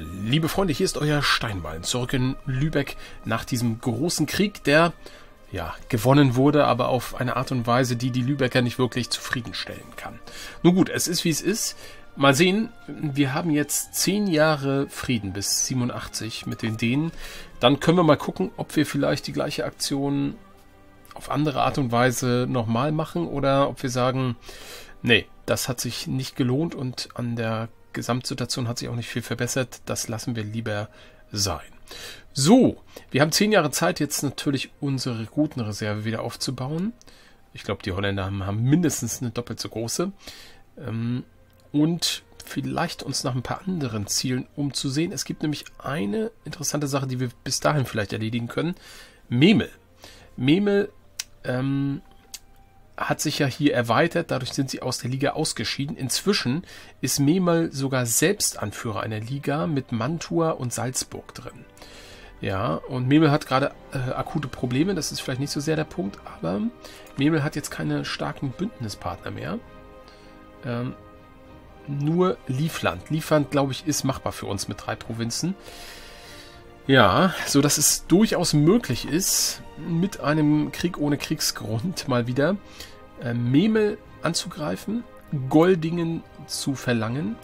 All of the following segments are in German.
Liebe Freunde, hier ist euer Steinbein zurück in Lübeck nach diesem großen Krieg, der ja gewonnen wurde, aber auf eine Art und Weise, die die Lübecker nicht wirklich zufriedenstellen kann. Nun gut, es ist wie es ist. Mal sehen, wir haben jetzt zehn Jahre Frieden bis 87 mit den Dänen. Dann können wir mal gucken, ob wir vielleicht die gleiche Aktion auf andere Art und Weise nochmal machen oder ob wir sagen, nee, das hat sich nicht gelohnt und an der Gesamtsituation hat sich auch nicht viel verbessert. Das lassen wir lieber sein. So, wir haben zehn Jahre Zeit, jetzt natürlich unsere Routenreserve wieder aufzubauen. Ich glaube, die Holländer haben mindestens eine doppelt so große. Ähm, und vielleicht uns nach ein paar anderen Zielen umzusehen. Es gibt nämlich eine interessante Sache, die wir bis dahin vielleicht erledigen können. Memel. Memel ähm, hat sich ja hier erweitert, dadurch sind sie aus der Liga ausgeschieden. Inzwischen ist Memel sogar selbst Anführer einer Liga mit Mantua und Salzburg drin. Ja, und Memel hat gerade äh, akute Probleme, das ist vielleicht nicht so sehr der Punkt, aber Memel hat jetzt keine starken Bündnispartner mehr. Ähm, nur Liefland. Liefland, glaube ich, ist machbar für uns mit drei Provinzen. Ja, so dass es durchaus möglich ist, mit einem Krieg ohne Kriegsgrund mal wieder äh, Memel anzugreifen, Goldingen zu verlangen,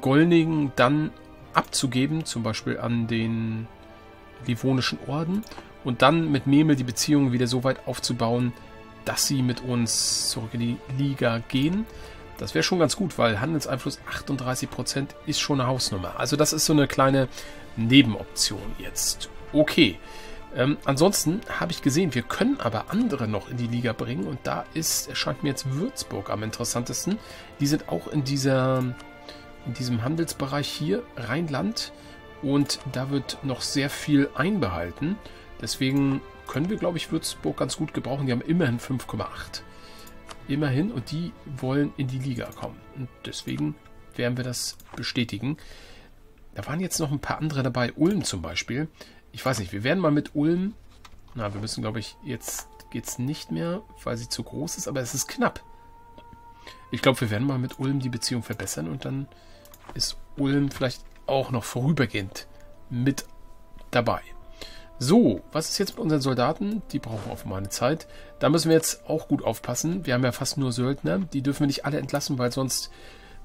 Goldingen dann abzugeben, zum Beispiel an den Livonischen Orden, und dann mit Memel die Beziehungen wieder so weit aufzubauen, dass sie mit uns zurück in die Liga gehen. Das wäre schon ganz gut, weil Handelseinfluss 38% ist schon eine Hausnummer. Also das ist so eine kleine Nebenoption jetzt. Okay. Ähm, ansonsten habe ich gesehen, wir können aber andere noch in die Liga bringen und da ist, erscheint mir jetzt Würzburg am interessantesten. Die sind auch in dieser, in diesem Handelsbereich hier, Rheinland und da wird noch sehr viel einbehalten. Deswegen können wir, glaube ich, Würzburg ganz gut gebrauchen. Die haben immerhin 5,8. Immerhin und die wollen in die Liga kommen. Und deswegen werden wir das bestätigen. Da waren jetzt noch ein paar andere dabei. Ulm zum Beispiel. Ich weiß nicht, wir werden mal mit Ulm. Na, wir müssen, glaube ich, jetzt geht es nicht mehr, weil sie zu groß ist, aber es ist knapp. Ich glaube, wir werden mal mit Ulm die Beziehung verbessern und dann ist Ulm vielleicht auch noch vorübergehend mit dabei. So, was ist jetzt mit unseren Soldaten? Die brauchen offenbar eine Zeit. Da müssen wir jetzt auch gut aufpassen. Wir haben ja fast nur Söldner. Die dürfen wir nicht alle entlassen, weil sonst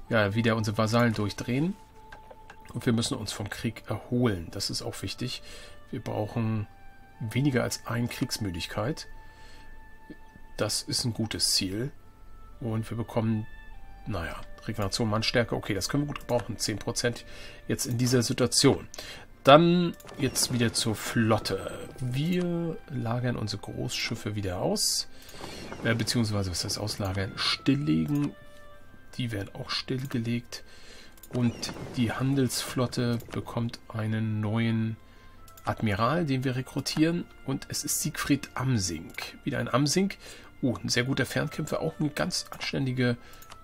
ja wieder unsere Vasallen durchdrehen. Und wir müssen uns vom Krieg erholen. Das ist auch wichtig. Wir brauchen weniger als ein Kriegsmüdigkeit. Das ist ein gutes Ziel. Und wir bekommen, naja, Regeneration, Mannstärke. Okay, das können wir gut gebrauchen. 10% jetzt in dieser Situation. Dann jetzt wieder zur Flotte. Wir lagern unsere Großschiffe wieder aus. Äh, beziehungsweise, was heißt auslagern? Stilllegen. Die werden auch stillgelegt. Und die Handelsflotte bekommt einen neuen Admiral, den wir rekrutieren. Und es ist Siegfried Amsink. Wieder ein Amsink. Oh, ein sehr guter Fernkämpfer. Auch ein ganz anständiger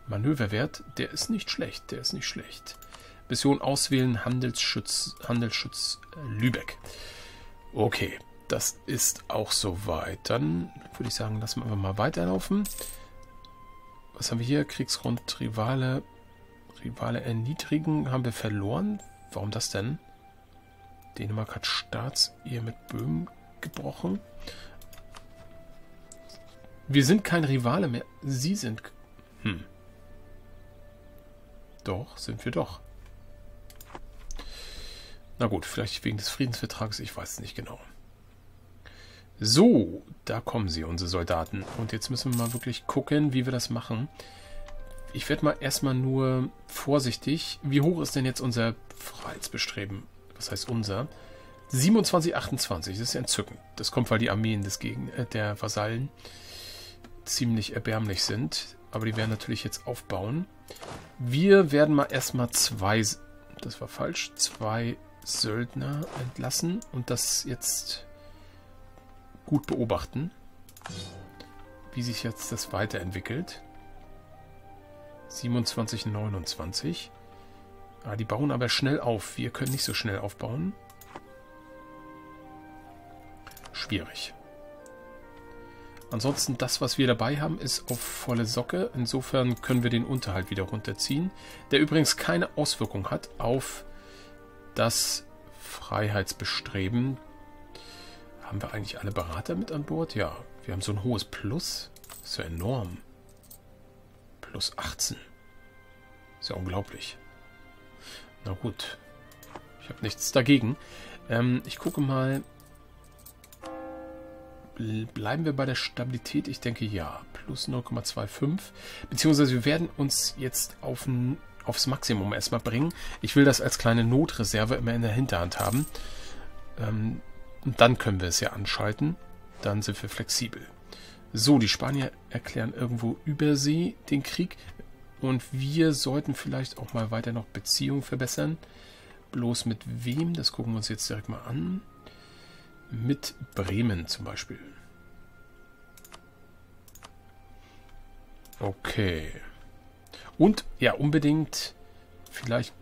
Manöverwert. Der ist nicht schlecht. Der ist nicht schlecht. Mission auswählen, Handelsschutz, Handelsschutz äh, Lübeck. Okay, das ist auch soweit. Dann würde ich sagen, lassen wir mal weiterlaufen. Was haben wir hier? Kriegsgrund, Rivale. Rivale erniedrigen haben wir verloren. Warum das denn? Dänemark hat Staatsehe mit Böhmen gebrochen. Wir sind kein Rivale mehr. Sie sind... Hm. Doch, sind wir doch. Na gut, vielleicht wegen des Friedensvertrags, ich weiß es nicht genau. So, da kommen sie, unsere Soldaten. Und jetzt müssen wir mal wirklich gucken, wie wir das machen. Ich werde mal erstmal nur vorsichtig. Wie hoch ist denn jetzt unser Freiheitsbestreben? Was heißt unser? 27, 28, das ist entzückend. Das kommt, weil die Armeen des Gegen äh, der Vasallen ziemlich erbärmlich sind. Aber die werden natürlich jetzt aufbauen. Wir werden mal erstmal zwei, das war falsch, zwei Söldner entlassen und das jetzt gut beobachten, wie sich jetzt das weiterentwickelt. 27, 29. Ah, die bauen aber schnell auf. Wir können nicht so schnell aufbauen. Schwierig. Ansonsten, das, was wir dabei haben, ist auf volle Socke. Insofern können wir den Unterhalt wieder runterziehen. Der übrigens keine Auswirkung hat auf das Freiheitsbestreben. Haben wir eigentlich alle Berater mit an Bord? Ja, wir haben so ein hohes Plus. Das ist ja enorm. Plus 18. Ist ja unglaublich. Na gut. Ich habe nichts dagegen. Ähm, ich gucke mal. Bleiben wir bei der Stabilität? Ich denke ja. Plus 0,25. Beziehungsweise wir werden uns jetzt auf ein, aufs Maximum erstmal bringen. Ich will das als kleine Notreserve immer in der Hinterhand haben. Ähm, und dann können wir es ja anschalten. Dann sind wir flexibel. So, die Spanier erklären irgendwo über See den Krieg. Und wir sollten vielleicht auch mal weiter noch Beziehungen verbessern. Bloß mit wem? Das gucken wir uns jetzt direkt mal an. Mit Bremen zum Beispiel. Okay. Und ja, unbedingt vielleicht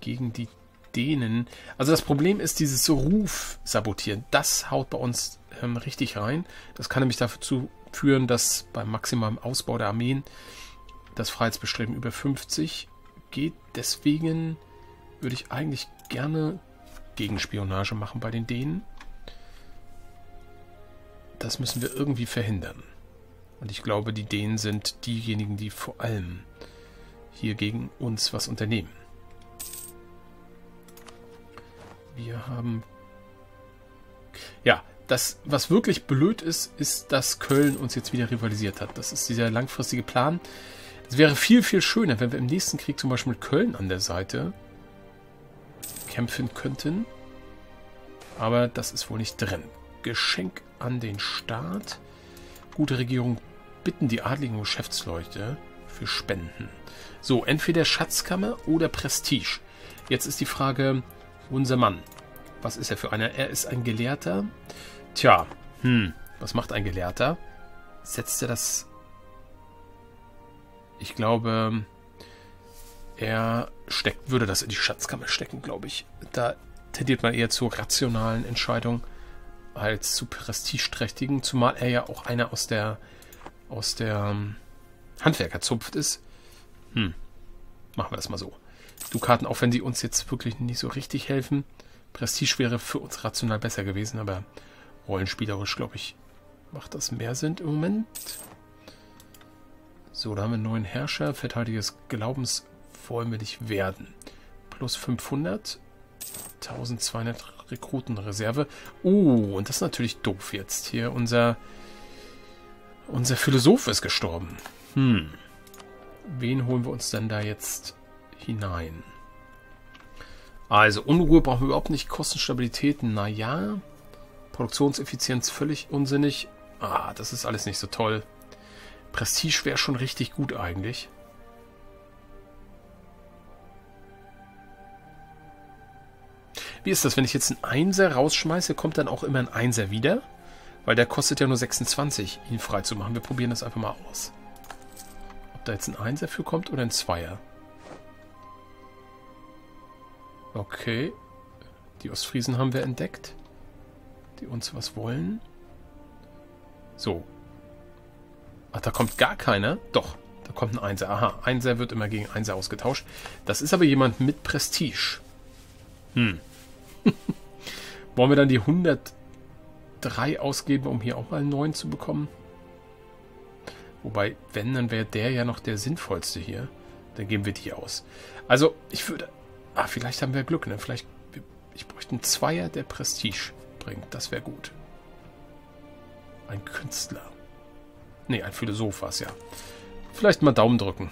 gegen die Dänen. Also das Problem ist dieses Ruf sabotieren. Das haut bei uns ähm, richtig rein. Das kann nämlich dazu führen, dass beim maximalen Ausbau der Armeen das Freiheitsbestreben über 50 geht. Deswegen würde ich eigentlich gerne Gegenspionage machen bei den Dänen. Das müssen wir irgendwie verhindern. Und ich glaube, die Dänen sind diejenigen, die vor allem hier gegen uns was unternehmen. Wir haben... Das, was wirklich blöd ist, ist, dass Köln uns jetzt wieder rivalisiert hat. Das ist dieser langfristige Plan. Es wäre viel, viel schöner, wenn wir im nächsten Krieg zum Beispiel mit Köln an der Seite kämpfen könnten. Aber das ist wohl nicht drin. Geschenk an den Staat. Gute Regierung bitten die adligen Geschäftsleute für Spenden. So, entweder Schatzkammer oder Prestige. Jetzt ist die Frage, unser Mann. Was ist er für einer? Er ist ein Gelehrter. Tja, hm, was macht ein Gelehrter? Setzt er das... Ich glaube, er steckt, würde das in die Schatzkammer stecken, glaube ich. Da tendiert man eher zur rationalen Entscheidung als zu prestigeträchtigen, zumal er ja auch einer aus der aus der ähm, Handwerkerzunft ist. Hm, machen wir das mal so. Dukaten, auch wenn die uns jetzt wirklich nicht so richtig helfen. Prestige wäre für uns rational besser gewesen, aber rollenspielerisch, glaube ich, macht das mehr Sinn im Moment. So, da haben wir einen neuen Herrscher. Verteidiger des Glaubens wollen wir nicht werden. Plus 500. 1200 Rekrutenreserve. Oh, und das ist natürlich doof jetzt. Hier unser, unser Philosoph ist gestorben. Hm. Wen holen wir uns denn da jetzt hinein? Also, Unruhe brauchen wir überhaupt nicht. Kostenstabilität, naja. Produktionseffizienz völlig unsinnig. Ah, das ist alles nicht so toll. Prestige wäre schon richtig gut eigentlich. Wie ist das, wenn ich jetzt einen Einser rausschmeiße, kommt dann auch immer ein Einser wieder? Weil der kostet ja nur 26, ihn frei zu machen. Wir probieren das einfach mal aus. Ob da jetzt ein Einser für kommt oder ein Zweier. Okay. Die Ostfriesen haben wir entdeckt. Die uns was wollen. So. Ach, da kommt gar keiner? Doch, da kommt ein Einser. Aha, Einser wird immer gegen Einser ausgetauscht. Das ist aber jemand mit Prestige. Hm. Wollen wir dann die 103 ausgeben, um hier auch mal einen neuen zu bekommen? Wobei, wenn, dann wäre der ja noch der sinnvollste hier. Dann geben wir die aus. Also, ich würde... Ah, vielleicht haben wir Glück, ne? Vielleicht... Ich bräuchte einen Zweier, der Prestige bringt. Das wäre gut. Ein Künstler. Ne, ein Philosoph war es ja. Vielleicht mal Daumen drücken.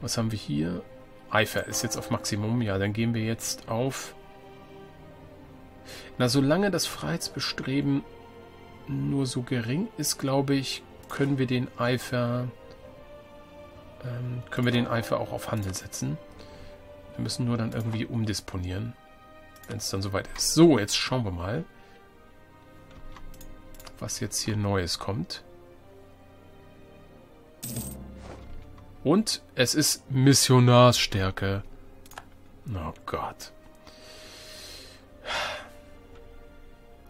Was haben wir hier? Eifer ist jetzt auf Maximum. Ja, dann gehen wir jetzt auf na, solange das Freiheitsbestreben nur so gering ist, glaube ich, können wir den Eifer ähm, können wir den Eifer auch auf Handel setzen. Wir müssen nur dann irgendwie umdisponieren, wenn es dann soweit ist. So, jetzt schauen wir mal, was jetzt hier Neues kommt. Und es ist Missionarsstärke. Oh Gott.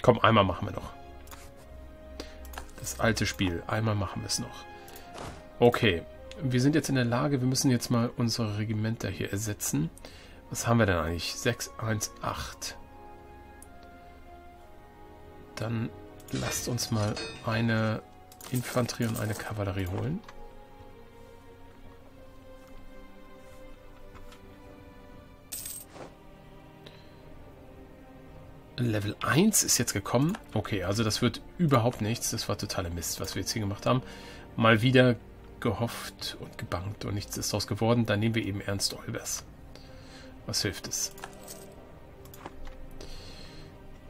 Komm, einmal machen wir noch. Das alte Spiel. Einmal machen wir es noch. Okay. Wir sind jetzt in der Lage, wir müssen jetzt mal unsere Regimenter hier ersetzen. Was haben wir denn eigentlich? 618. Dann lasst uns mal eine Infanterie und eine Kavallerie holen. Level 1 ist jetzt gekommen. Okay, also das wird überhaupt nichts. Das war totaler Mist, was wir jetzt hier gemacht haben. Mal wieder gehofft und gebankt und nichts ist daraus geworden. Dann nehmen wir eben Ernst Olbers. Was hilft es?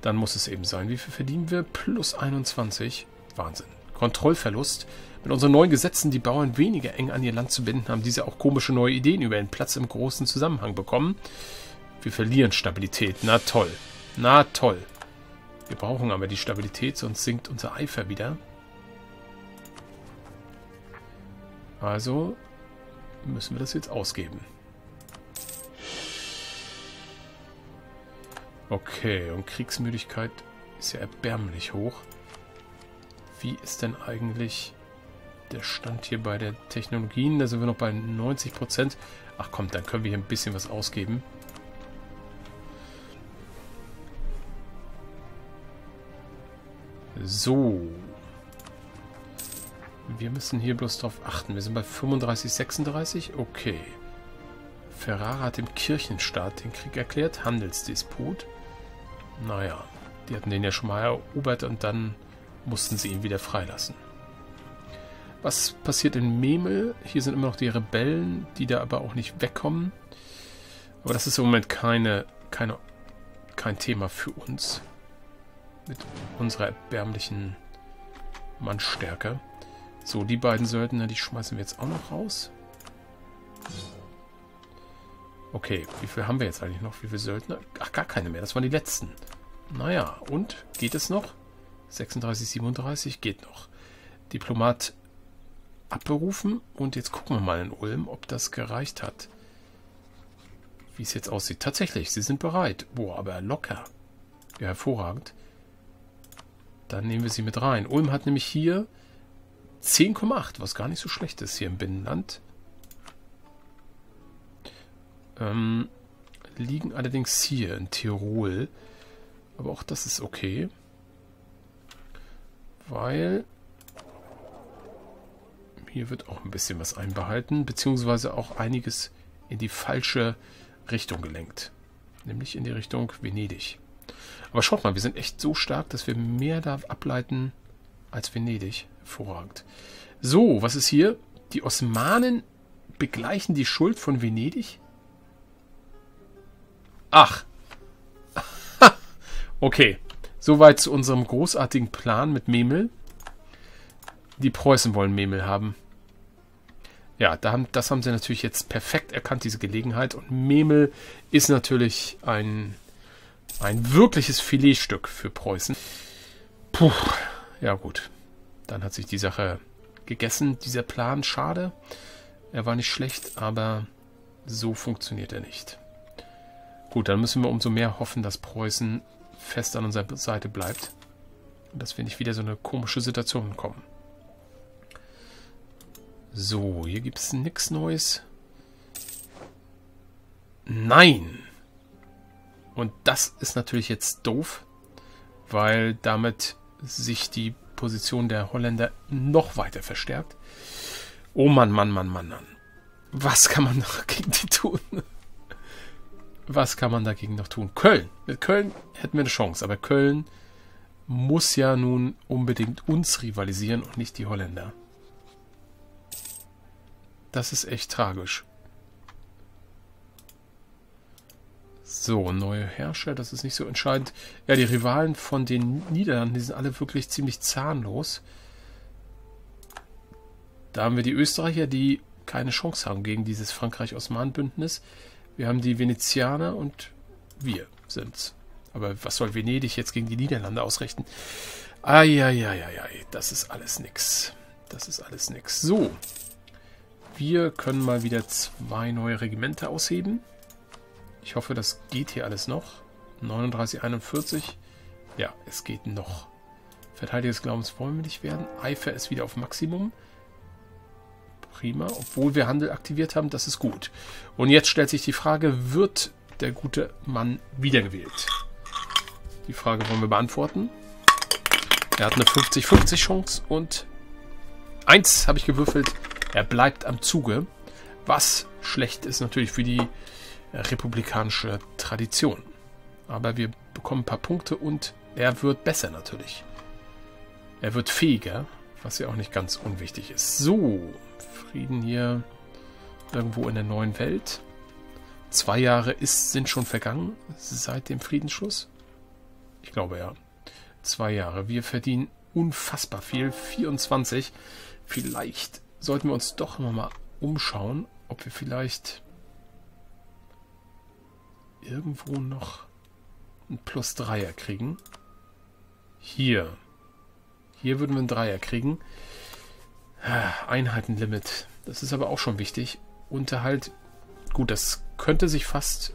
Dann muss es eben sein. Wie viel verdienen wir? Plus 21. Wahnsinn. Kontrollverlust. Mit unseren neuen Gesetzen, die Bauern weniger eng an ihr Land zu binden, haben diese auch komische neue Ideen über den Platz im großen Zusammenhang bekommen. Wir verlieren Stabilität. Na toll. Na toll. Wir brauchen aber die Stabilität, sonst sinkt unser Eifer wieder. Also müssen wir das jetzt ausgeben. Okay, und Kriegsmüdigkeit ist ja erbärmlich hoch. Wie ist denn eigentlich der Stand hier bei der Technologien? Da sind wir noch bei 90%. Ach komm, dann können wir hier ein bisschen was ausgeben. So. Wir müssen hier bloß drauf achten. Wir sind bei 35, 36. Okay. Ferrara hat dem Kirchenstaat den Krieg erklärt. Handelsdisput. Naja, die hatten den ja schon mal erobert und dann mussten sie ihn wieder freilassen. Was passiert in Memel? Hier sind immer noch die Rebellen, die da aber auch nicht wegkommen. Aber das ist im Moment keine, keine, kein Thema für uns mit unserer erbärmlichen Mannstärke. So, die beiden Söldner, die schmeißen wir jetzt auch noch raus. Okay, wie viel haben wir jetzt eigentlich noch? Wie viele Söldner? Ach, gar keine mehr. Das waren die letzten. Naja, und? Geht es noch? 36, 37 geht noch. Diplomat abberufen. Und jetzt gucken wir mal in Ulm, ob das gereicht hat. Wie es jetzt aussieht. Tatsächlich, sie sind bereit. Boah, aber locker. Ja, hervorragend. Dann nehmen wir sie mit rein. Ulm hat nämlich hier 10,8, was gar nicht so schlecht ist hier im Binnenland. Ähm, liegen allerdings hier in Tirol. Aber auch das ist okay. Weil hier wird auch ein bisschen was einbehalten, beziehungsweise auch einiges in die falsche Richtung gelenkt. Nämlich in die Richtung Venedig. Aber schaut mal, wir sind echt so stark, dass wir mehr da ableiten als Venedig. Hervorragend. So, was ist hier? Die Osmanen begleichen die Schuld von Venedig? Ach. okay. Soweit zu unserem großartigen Plan mit Memel. Die Preußen wollen Memel haben. Ja, das haben sie natürlich jetzt perfekt erkannt, diese Gelegenheit. Und Memel ist natürlich ein ein wirkliches Filetstück für Preußen. Puh, ja gut. Dann hat sich die Sache gegessen. Dieser Plan, schade. Er war nicht schlecht, aber so funktioniert er nicht. Gut, dann müssen wir umso mehr hoffen, dass Preußen fest an unserer Seite bleibt. Und dass wir nicht wieder so eine komische Situation kommen. So, hier gibt es nichts Neues. Nein! Und das ist natürlich jetzt doof, weil damit sich die Position der Holländer noch weiter verstärkt. Oh Mann, Mann, Mann, Mann, Mann. Was kann man noch gegen die tun? Was kann man dagegen noch tun? Köln. Mit Köln hätten wir eine Chance, aber Köln muss ja nun unbedingt uns rivalisieren und nicht die Holländer. Das ist echt tragisch. So, neue Herrscher, das ist nicht so entscheidend. Ja, die Rivalen von den Niederlanden, die sind alle wirklich ziemlich zahnlos. Da haben wir die Österreicher, die keine Chance haben gegen dieses Frankreich-Osman-Bündnis. Wir haben die Venezianer und wir sind's. Aber was soll Venedig jetzt gegen die Niederlande ausrichten? Eieieiei, das ist alles nix. Das ist alles nix. So. Wir können mal wieder zwei neue Regimenter ausheben. Ich hoffe, das geht hier alles noch. 39, 41. Ja, es geht noch. Verteidiger des Glaubens wollen wir nicht werden. Eifer ist wieder auf Maximum. Prima. Obwohl wir Handel aktiviert haben, das ist gut. Und jetzt stellt sich die Frage, wird der gute Mann wiedergewählt? Die Frage wollen wir beantworten. Er hat eine 50-50 Chance und eins habe ich gewürfelt. Er bleibt am Zuge. Was schlecht ist natürlich für die republikanische Tradition. Aber wir bekommen ein paar Punkte und er wird besser natürlich. Er wird fähiger, was ja auch nicht ganz unwichtig ist. So, Frieden hier irgendwo in der neuen Welt. Zwei Jahre ist, sind schon vergangen seit dem Friedensschluss. Ich glaube ja. Zwei Jahre. Wir verdienen unfassbar viel. 24. Vielleicht sollten wir uns doch nochmal umschauen, ob wir vielleicht irgendwo noch ein Plus Dreier kriegen. Hier. Hier würden wir einen Dreier kriegen. Einheitenlimit. Das ist aber auch schon wichtig. Unterhalt. Gut, das könnte sich fast.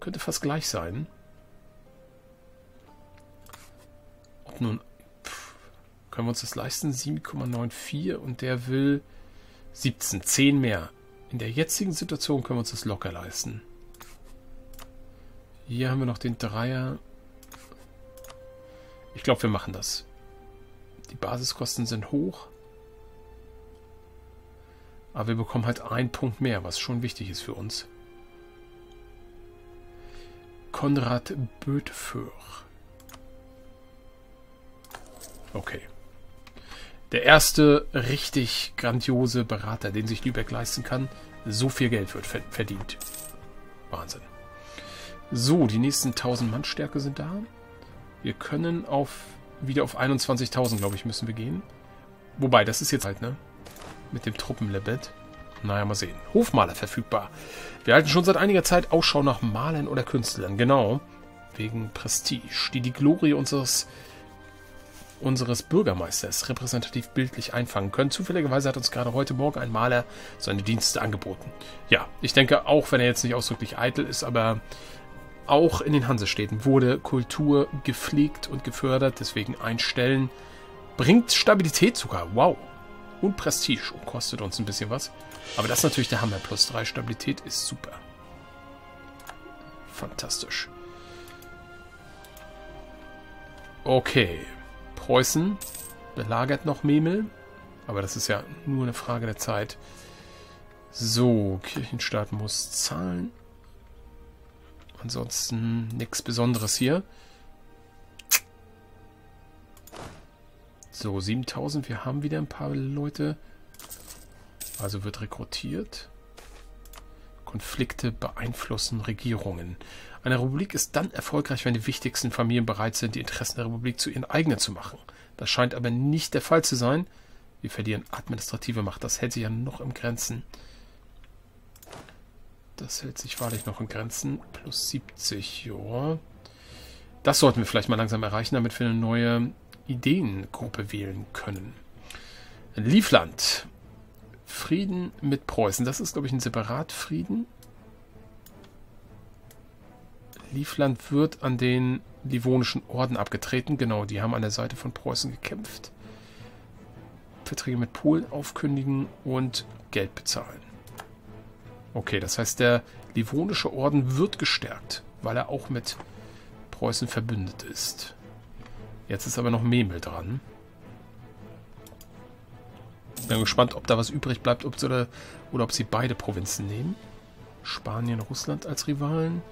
Könnte fast gleich sein. Ob nun. Pff, können wir uns das leisten? 7,94 und der will 17. 10 mehr. In der jetzigen Situation können wir uns das locker leisten. Hier haben wir noch den Dreier. Ich glaube, wir machen das. Die Basiskosten sind hoch. Aber wir bekommen halt einen Punkt mehr, was schon wichtig ist für uns. Konrad Bödför. Okay. Der erste richtig grandiose Berater, den sich Lübeck leisten kann. So viel Geld wird verdient. Wahnsinn. So, die nächsten 1000 Mannstärke sind da. Wir können auf wieder auf 21.000, glaube ich, müssen wir gehen. Wobei, das ist jetzt halt, ne? Mit dem Truppenlimit. Naja, mal sehen. Hofmaler verfügbar. Wir halten schon seit einiger Zeit Ausschau nach Malern oder Künstlern. Genau. Wegen Prestige, die die Glorie unseres unseres Bürgermeisters repräsentativ bildlich einfangen können. Zufälligerweise hat uns gerade heute Morgen ein Maler seine Dienste angeboten. Ja, ich denke, auch wenn er jetzt nicht ausdrücklich eitel ist, aber auch in den Hansestädten wurde Kultur gepflegt und gefördert, deswegen einstellen. Bringt Stabilität sogar, wow. Und Prestige und kostet uns ein bisschen was. Aber das ist natürlich der Hammer. Plus 3 Stabilität ist super. Fantastisch. Okay. Preußen belagert noch Memel. Aber das ist ja nur eine Frage der Zeit. So, Kirchenstaat muss zahlen. Ansonsten nichts Besonderes hier. So, 7000. Wir haben wieder ein paar Leute. Also wird rekrutiert. Konflikte beeinflussen Regierungen. Eine Republik ist dann erfolgreich, wenn die wichtigsten Familien bereit sind, die Interessen der Republik zu ihren eigenen zu machen. Das scheint aber nicht der Fall zu sein. Wir verlieren administrative Macht. Das hält sich ja noch im Grenzen. Das hält sich wahrlich noch in Grenzen. Plus 70, ja. Das sollten wir vielleicht mal langsam erreichen, damit wir eine neue Ideengruppe wählen können. Liefland. Frieden mit Preußen. Das ist, glaube ich, ein Separatfrieden. Liefland wird an den Livonischen Orden abgetreten. Genau, die haben an der Seite von Preußen gekämpft. Verträge mit Polen aufkündigen und Geld bezahlen. Okay, das heißt, der Livonische Orden wird gestärkt, weil er auch mit Preußen verbündet ist. Jetzt ist aber noch Memel dran. Bin gespannt, ob da was übrig bleibt ob sie, oder, oder ob sie beide Provinzen nehmen. Spanien, Russland als Rivalen.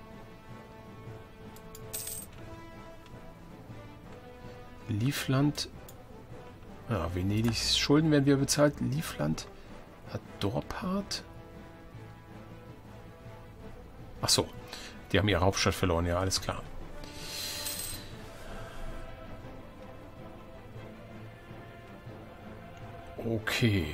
Liefland. Ja, Venedigs Schulden werden wir bezahlt. Liefland hat Dorpat. Ach so, die haben ihre Hauptstadt verloren, ja, alles klar. Okay.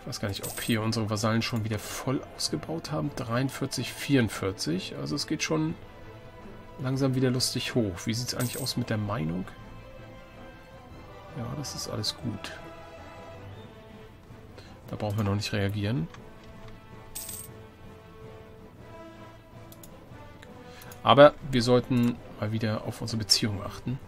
Ich weiß gar nicht, ob hier unsere Vasallen schon wieder voll ausgebaut haben. 43, 44. Also es geht schon langsam wieder lustig hoch. Wie sieht es eigentlich aus mit der Meinung? Ja, das ist alles gut. Da brauchen wir noch nicht reagieren. Aber wir sollten mal wieder auf unsere Beziehung achten.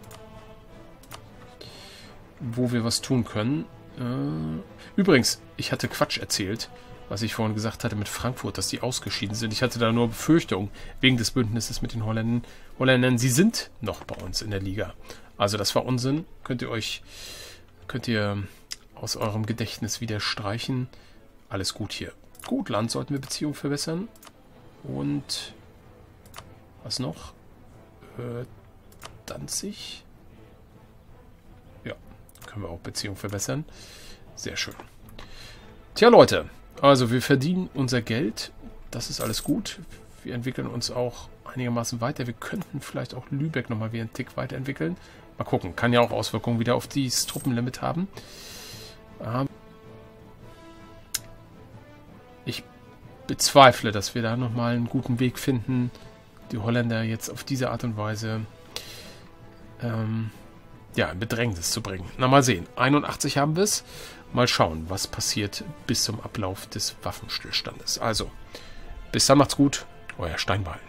Wo wir was tun können. Äh, übrigens, ich hatte Quatsch erzählt. was ich vorhin gesagt hatte mit Frankfurt, dass die ausgeschieden sind. Ich hatte da nur Befürchtungen wegen des Bündnisses mit den Holländern. Holländern. Sie sind noch bei uns in der Liga. Also das war Unsinn. Könnt ihr euch, könnt ihr aus eurem Gedächtnis wieder streichen. Alles gut hier. Gut, Land sollten wir Beziehungen verbessern. Und was noch? Äh, Danzig. Ja, können wir auch Beziehungen verbessern. Sehr schön. Tja, Leute, also wir verdienen unser Geld. Das ist alles gut. Wir entwickeln uns auch einigermaßen weiter. Wir könnten vielleicht auch Lübeck nochmal wieder einen Tick weiterentwickeln. Mal gucken. Kann ja auch Auswirkungen wieder auf dieses Truppenlimit haben. Ähm ich bezweifle, dass wir da nochmal einen guten Weg finden, die Holländer jetzt auf diese Art und Weise ähm, ja, in Bedrängnis zu bringen. Na, mal sehen. 81 haben wir es. Mal schauen, was passiert bis zum Ablauf des Waffenstillstandes. Also, bis dann macht's gut. Euer Steinbein.